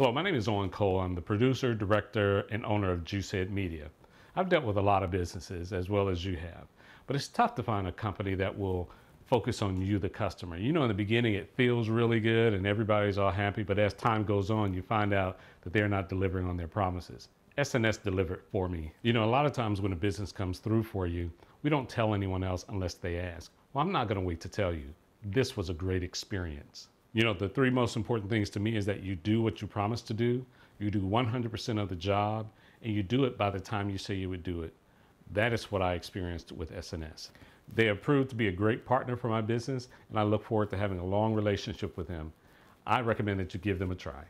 Hello, my name is Owen Cole. I'm the producer, director, and owner of Juicehead Media. I've dealt with a lot of businesses as well as you have, but it's tough to find a company that will focus on you, the customer. You know, in the beginning, it feels really good and everybody's all happy, but as time goes on, you find out that they're not delivering on their promises. SNS delivered for me. You know, a lot of times when a business comes through for you, we don't tell anyone else unless they ask. Well, I'm not going to wait to tell you. This was a great experience. You know, the three most important things to me is that you do what you promise to do, you do 100% of the job, and you do it by the time you say you would do it. That is what I experienced with SNS. They have proved to be a great partner for my business, and I look forward to having a long relationship with them. I recommend that you give them a try.